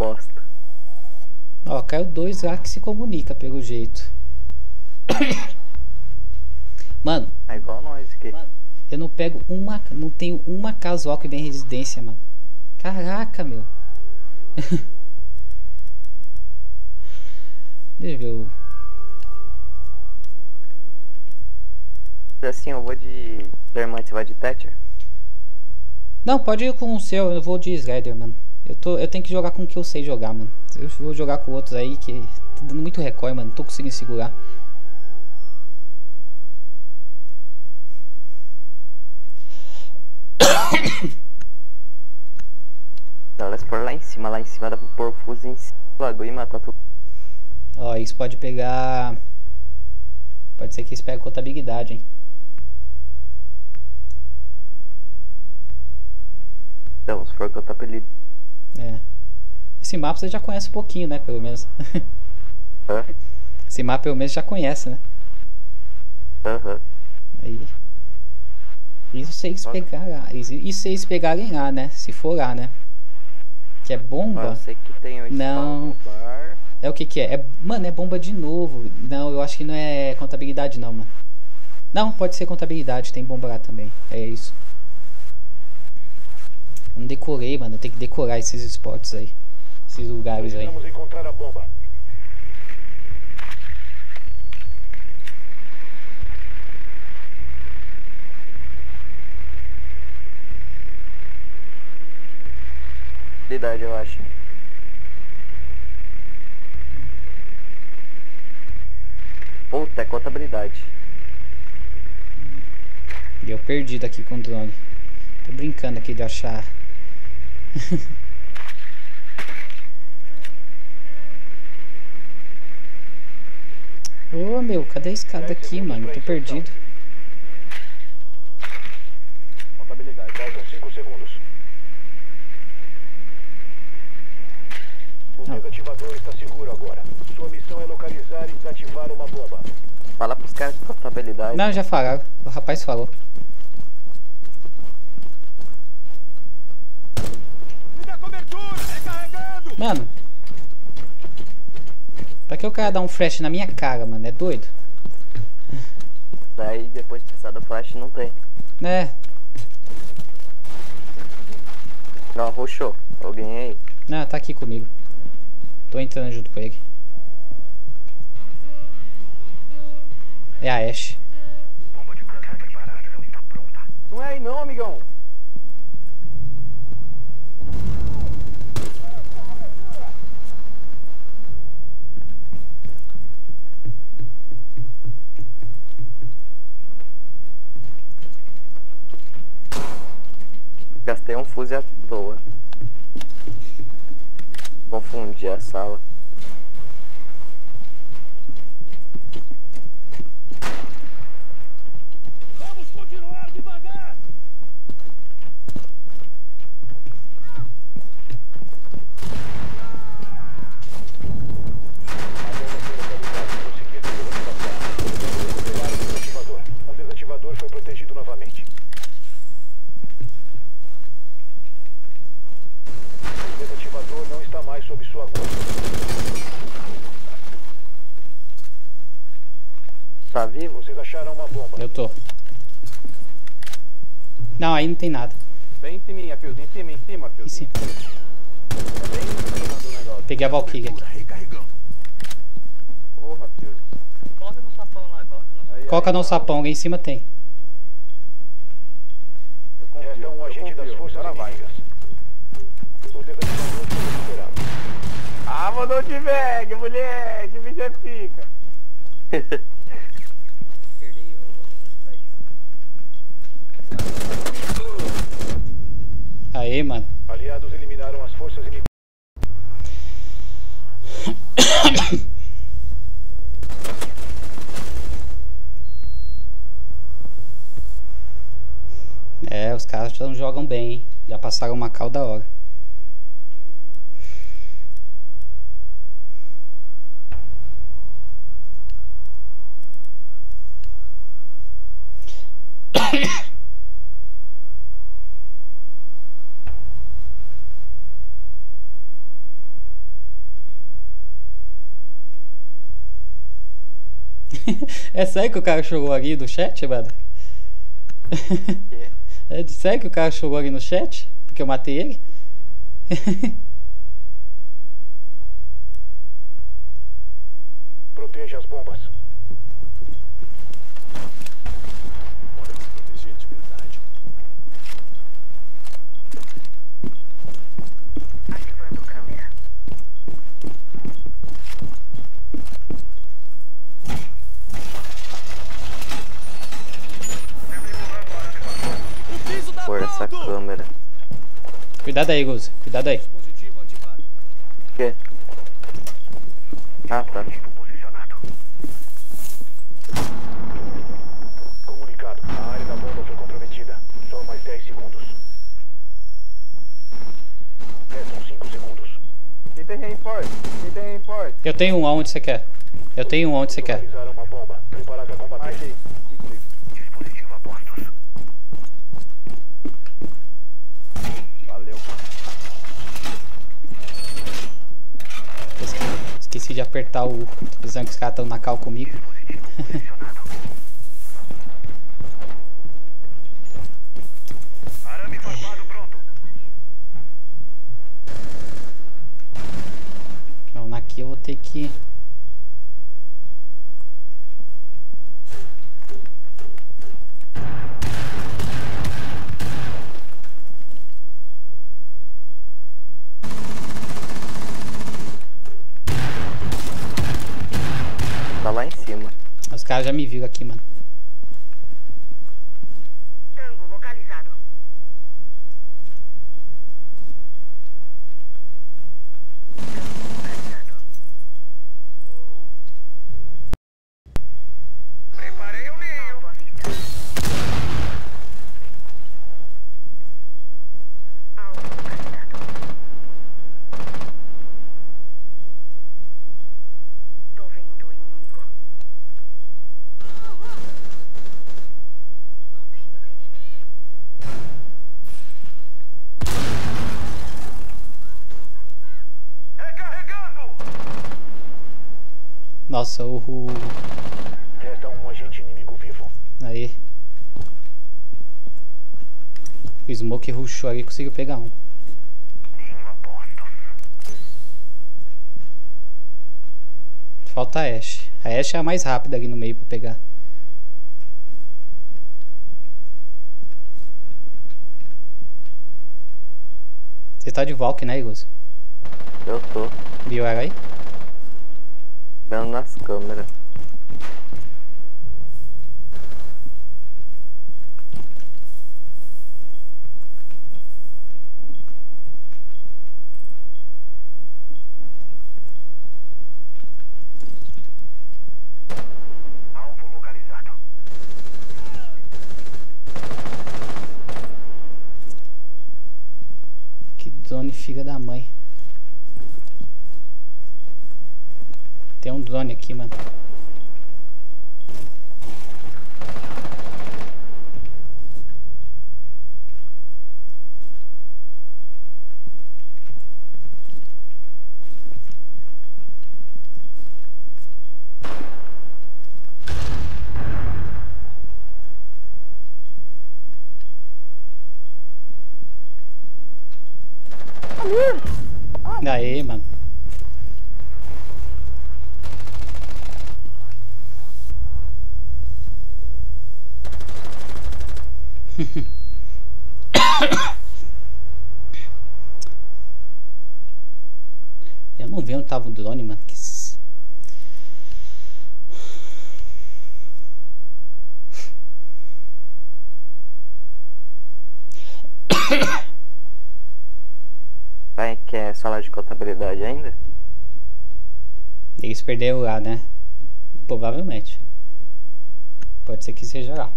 bosta. Ó, caiu dois lá que se comunica pelo jeito. Mano, É igual nós aqui. Mano. eu não pego uma. Não tenho uma casual que vem em residência, mano. Caraca, meu. Deixa eu ver o. Assim, eu vou de. Irmã, você vai de Thatcher? Não, pode ir com o seu, eu vou de Slider, mano. Eu, tô, eu tenho que jogar com o que eu sei jogar, mano. Eu vou jogar com outros aí que tá dando muito recoil, mano. Não tô conseguindo segurar. Elas por lá em cima, lá em cima dá pra pôr fuso em cima do bagulho e matar tudo. Ó, isso pode pegar. Pode ser que isso pegue contabilidade, hein? Então, se for apelido. É. Esse mapa você já conhece um pouquinho, né? Pelo menos. Hã? Esse mapa pelo menos já conhece, né? Aham. Aí. Isso Olha. pegarem. Isso isso eles pegarem lá, né? Se for lá, né? Que é bomba. Eu sei que tem o Não. bar. É o que que é? é? Mano, é bomba de novo. Não, eu acho que não é contabilidade não, mano. Não, pode ser contabilidade, tem bomba lá também. É isso. Não decorei, mano. Eu tenho que decorar esses spots aí. Esses lugares aí. Precisamos encontrar a bomba. Habilidade, eu acho. Puta, é contabilidade. E eu perdido aqui com o drone. Tô brincando aqui de achar. Ô meu, cadê a escada aqui, mano? Tô perdido. Contabilidade. Faltam 5 segundos. O Não. desativador está seguro agora. Sua missão é localizar e desativar uma bomba. Fala pros caras de contabilidade. Não, já falaram. O rapaz falou. Me dá cobertura! Recarregando! Mano. Pra que o cara dar um flash na minha cara, mano? É doido? Daí depois de precisar do flash não tem. Né? Não, rushou. Alguém aí? Não, tá aqui comigo. Tô entrando junto com ele. É a Ashe. Bomba de planta preparada. Não está pronta. Não é aí não, amigão. Um fuse à toa. Confundi a sala. Vamos continuar devagar! O desativador foi protegido novamente. O desativador não está mais sob sua conta. Tá vivo? Vocês acharam uma bomba. Eu tô. Não, aí não tem nada. Bem em cima, Fios. Em cima, em cima, Em Fios. cima. Bem em cima do negócio. Peguei a Valkyria aqui. Recarregando. Porra, Fios. Coloca no sapão lá, coloca no sapão. Aí, Coloca aí, no não. sapão, ali em cima tem. Eu confio, Resta um eu agente das forças Agora vai. inimigas. O desativador foi recuperado. Ah, mandou de velho, moleque, o bicho é pica. Aê, mano. Aliados eliminaram as forças inimigas. É, os caras já não jogam bem, hein? Já passaram uma cal da hora. É sério que o cara jogou ali no chat? Que? É de sério que o cara jogou ali no chat? Porque eu matei ele? Proteja as bombas. Bora se proteger de verdade. Ativando câmera. O piso tá Por essa pronto! câmera. Cuidado aí, Gus. Cuidado aí. Dispositivo ativado. Que? Ah, tá. Comunicado. A área da bomba foi comprometida. Só mais 10 segundos. Restam 5 segundos. Quem tem reinforce? Quem tem reinforce? Eu tenho um aonde você quer. Eu tenho um aonde você quer. Localizaram uma bomba. Preparada a combater. Achei. Aqui comigo. Dispositivo a postos. Valeu. Esque- Esqueci de apertar o. Tô pensando que os caras estão na cal comigo. Arame farpado pronto. Não, aqui eu vou ter que. Tá lá em cima. Os caras já me viram aqui, mano. Tango localizado. Tango localizado. Preparei o ninho. Alvo à vista. Alvo localizado. Tô vendo o inimigo. Recarregando. Nossa, o. o- Resta um agente inimigo vivo. Aí. O Smoke rushou ali e conseguiu pegar um. Falta a Ashe. A Ashe é a mais rápida ali no meio pra pegar. Você tá de Valk, né, Igor? Eu tô Viu ela aí? vendo nas câmeras. Alvo localizado. Que drone filha da mãe. Tem um drone aqui, mano. Aê, mano. Eu não s- Vai, quer falar de contabilidade ainda? Eles perderam lá, né? Provavelmente. Pode ser que seja lá.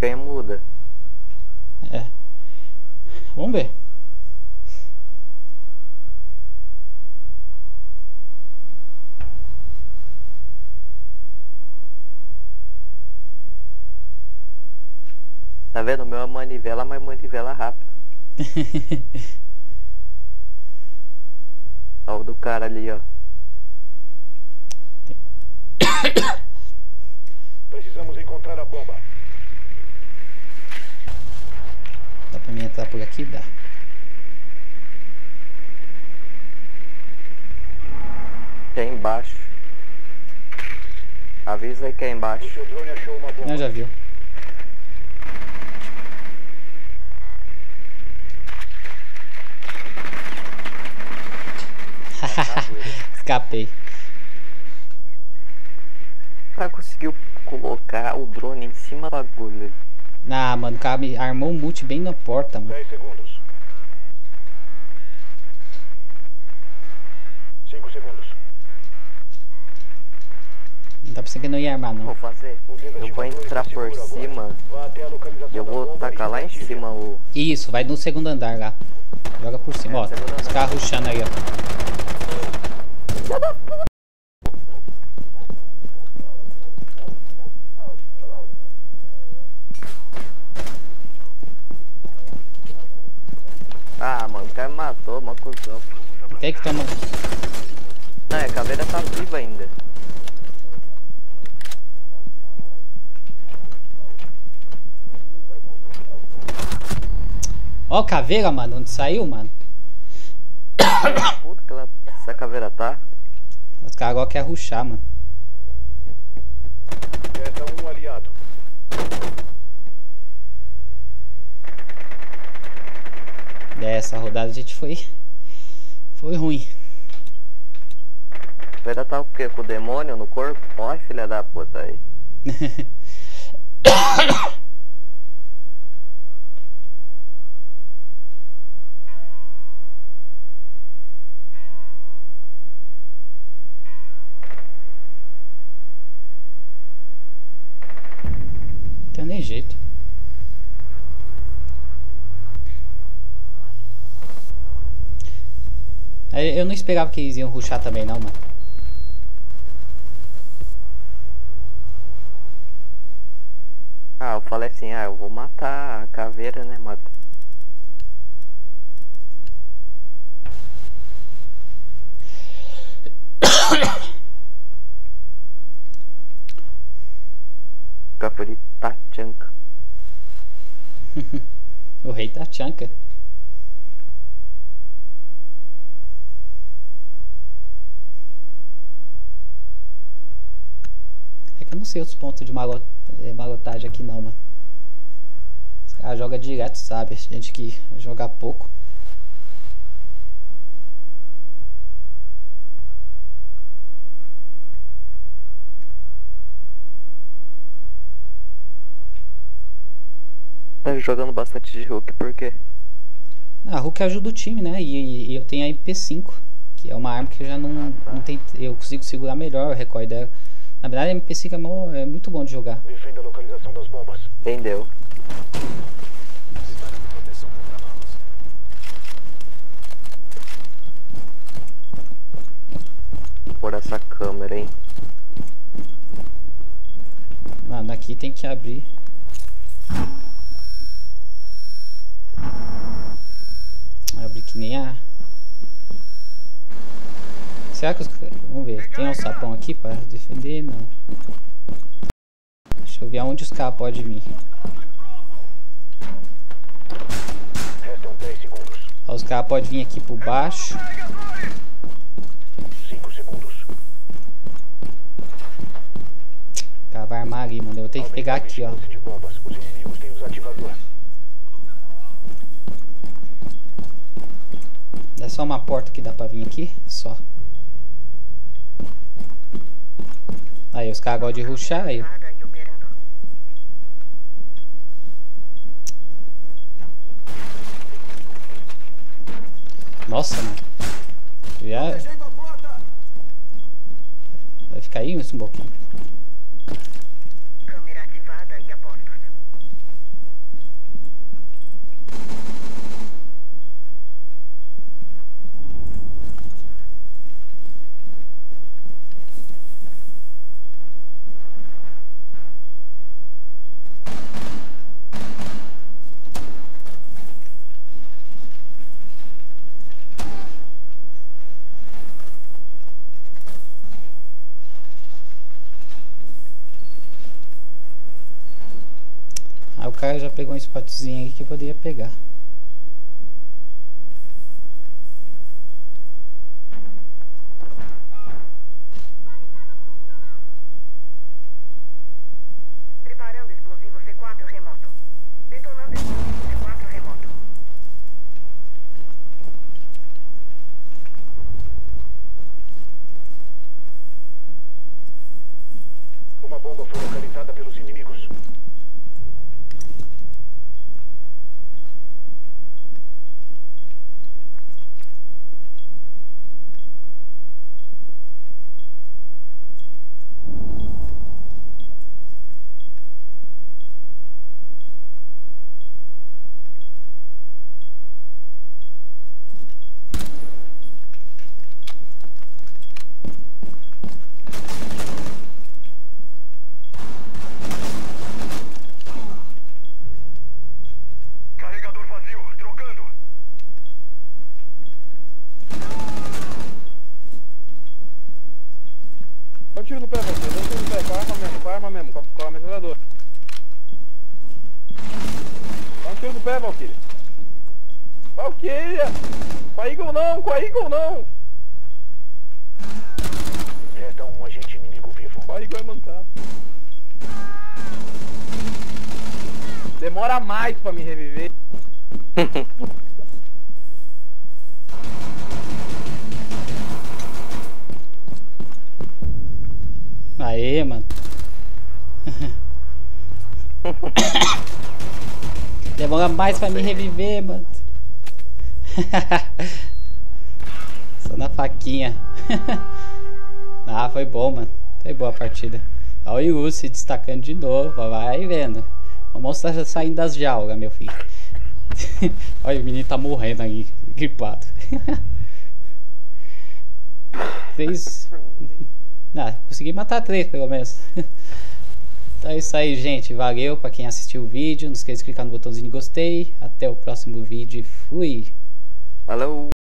Quem muda? É. Vamos ver. Tá vendo? O meu é manivela, mas manivela rápido. Olha o do cara ali, ó. Precisamos encontrar a bomba. Dá pra mim entrar por aqui? Dá. Que é embaixo. Avisa aí que é O embaixo. seu drone achou uma bomba. Não, já viu. Escapei. O cara conseguiu colocar o drone em cima do bagulho. Ah, mano, o cara me armou um multi bem na porta, mano. 10 segundos. 5 segundos. Não tá pensando que não ia armar, Vou não. fazer. O Eu vou entrar está por cima e eu da vou tacar lá em cima o. Isso, vai no segundo andar lá. Joga por cima, É, ó. Os andar. caras rushando aí, ó. Ah, mano, o cara me matou, mó cuzão. Tem que tomar. Não, a caveira tá viva ainda. Ó, caveira, mano. Onde saiu, mano? Puta que ela. Essa caveira tá. Os caras agora querem rushar, mano. Resta um aliado. É, essa rodada a gente foi. Foi ruim. A caveira tá o quê? Com o demônio no corpo? Ó, filha da puta aí. tem jeito. Aí Eu não esperava que eles iam rushar também não, mano. Ah, eu falei assim, ah, eu vou matar a caveira, né? Mata. Caveira Tachanka. O rei tchanka. É que eu não sei outros pontos de eh, malotagem aqui não, mano. Os caras jogam direto, sabe? Gente que joga pouco. Tá jogando bastante de Hulk, por quê? Ah, Hulk ajuda o time, né? E, e eu tenho a MP5, que é uma arma que eu já não, tá. não tem, eu consigo segurar melhor o recorde dela. Na verdade, a MP5 é, mó- é muito bom de jogar. Defenda a localização das bombas. Entendeu? Por essa câmera, hein? Mano, aqui tem que abrir. Abrir que nem a. Será que os. Vamos ver. Tem um sapão aqui pra defender? Não. Deixa eu ver aonde os caras podem vir. Restam 10 segundos. Ó, os caras podem vir aqui por baixo. 5 segundos. O cara vai armar ali, mano. Eu vou ter que pegar aqui, ó. vigilância de bombas. Os inimigos têm o desativador. É só uma porta que dá pra vir aqui? Só. Aí, os caras gostam de ruxar aí. Nossa, mano. Já. Vai ficar aí um pouquinho. Já pegou um spotzinho aí que eu poderia pegar. Preparando explosivo C4 remoto. Detonando explosivo C4 remoto. Uma bomba foi localizada pelos inimigos. Carregador vazio, trocando. Dá um tiro no pé, você. Dá um tiro no pé. Com a arma mesmo, com a arma mesmo. Com a, com a metralhadora. Dá um tiro no pé, Valkyria. Valkyria! Com a Eagle não, com a Eagle não! Resta um agente inimigo vivo. Com a Eagle é mancado. Demora mais pra me reviver. Aê, mano. Demora mais pra me reviver, mano. Só na faquinha. ah, foi bom, mano. Foi boa a partida. Olha o Yu se destacando de novo. Vai vendo. O monstro tá saindo das jaulas, meu filho. Olha, o menino tá morrendo aí, gripado. Três. Ah, consegui matar três pelo menos. Então é isso aí, gente. Valeu pra quem assistiu o vídeo. Não esqueça de clicar no botãozinho de gostei. Até o próximo vídeo e fui! Falou!